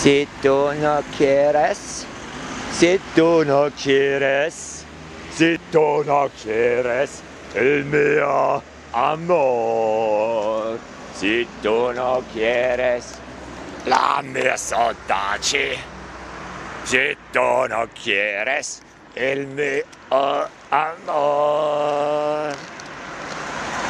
Si tú no quieres, si tú no quieres, si tú no quieres el mío amor. Si tú no quieres la mia saudade, si tú no quieres el mio amor.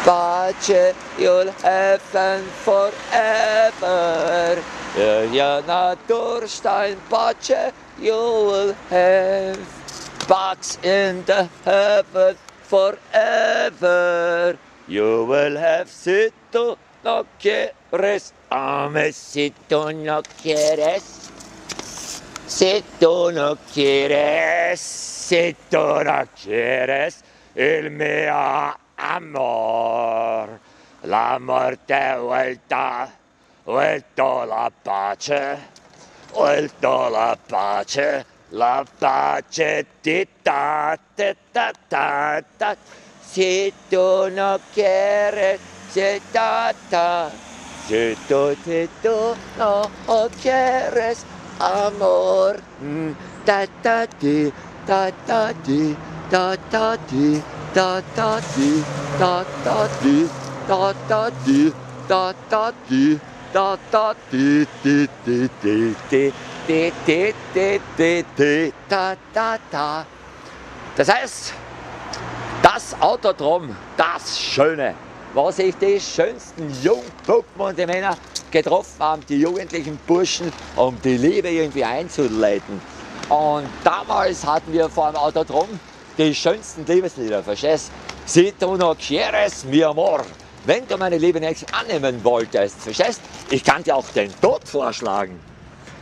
Pace you'll have and forever. Eh, ja, Naturstein, Pace you will have. Bugs in the heaven forever. You will have si tú no quieres, ame si no quieres. Si no quieres, si no quieres, el mio amor. La muerte vuelta, vuelto la pace, vuelto la pace, la pace ti ta ti ta ta ta. Si tú no quieres, si ta ta. Si tú, si tú no quieres, amor. Mm, Ta ta ti, ta ta ti, ta ta ti, ta ta ti, ta ta ti, ta ta ti, ta ta ti, ta ta ti, ti ti ti ti ti ti ti ti ti ta ta ta. Das heißt, das Autodrom, das Schöne, wo sich die schönsten Jungpuppen und die Männer getroffen haben, die jugendlichen Burschen, um die Liebe irgendwie einzuleiten. Und damals hatten wir vor dem Autodrom die schönsten Liebeslieder, verstehst? Si tu no quieres mi amor. Wenn du meine Liebe nicht annehmen wolltest, verstehst? Ich kann dir auch den Tod vorschlagen.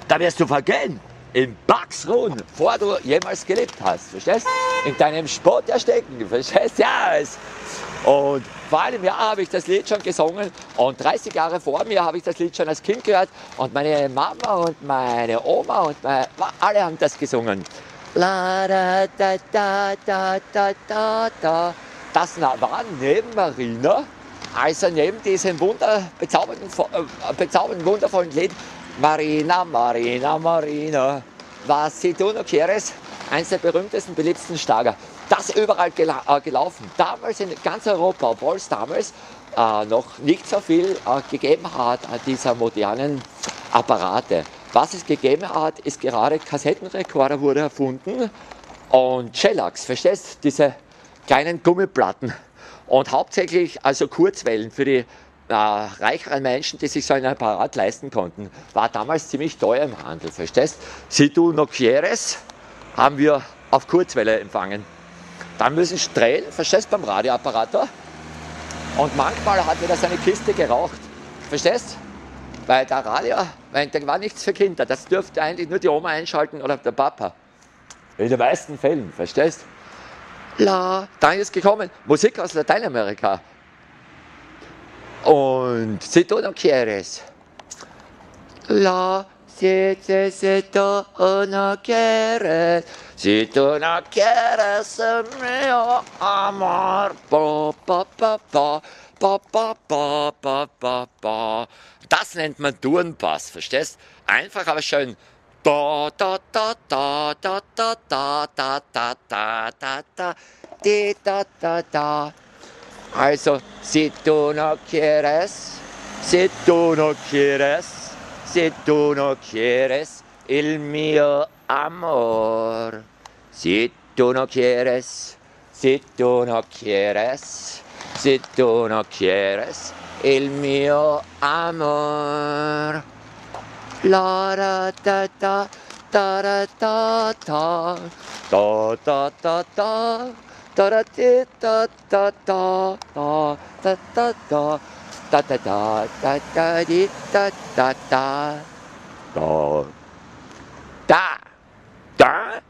Da wirst du vergehen. Im Bugsruhen, bevor du jemals gelebt hast, verstehst? In deinem Spott erstecken, verstehst? Ja, es, und vor einem Jahr habe ich das Lied schon gesungen und 30 Jahre vor mir habe ich das Lied schon als Kind gehört und meine Mama und meine Oma und meine, alle haben das gesungen. La da da da da da da da. Das war neben Marina, also neben diesem wunder, bezaubernden, äh, bezaubernden, wundervollen Lied Marina, Marina, Marina. Was si tu no quieres? Eines der berühmtesten, beliebtesten Schlager. Das überall gela äh, gelaufen. Damals in ganz Europa, obwohl es damals äh, noch nicht so viel äh, gegeben hat an dieser modernen Apparate. Was es gegeben hat, ist gerade Kassettenrekorder wurde erfunden und Shellacs, verstehst Diese kleinen Gummiplatten. Und hauptsächlich also Kurzwellen für die äh, reicheren Menschen, die sich so einen Apparat leisten konnten, war damals ziemlich teuer im Handel, verstehst? Si tu no quieres, haben wir auf Kurzwelle empfangen. Dann müssen Strählen, verstehst beim Radioapparator. Und manchmal hat wieder seine Kiste geraucht, verstehst? Weil der Radio, weil da war nichts für Kinder, das dürfte eigentlich nur die Oma einschalten oder der Papa. In den meisten Fällen, verstehst? La, dann ist gekommen Musik aus Lateinamerika. Und si tú no quieres. La, si, si, si tú no quieres. Si tú no quieres mío amor. Pa, pa, pa, pa, pa, pa, pa, pa, pa. Das nennt man Turnpass, verstehst? Einfach aber schön. Da, da, da, da, da, da, da, da, da, da, da, da, di, da, da, da. Also, si tú no quieres, si tú no quieres, si tú no quieres el mío amor. Si tú no quieres, si tú no quieres, si tú no quieres el mío amor. La da da da da da da da da da da da da da di, da da da da da da da da da da da da di, da da da da da da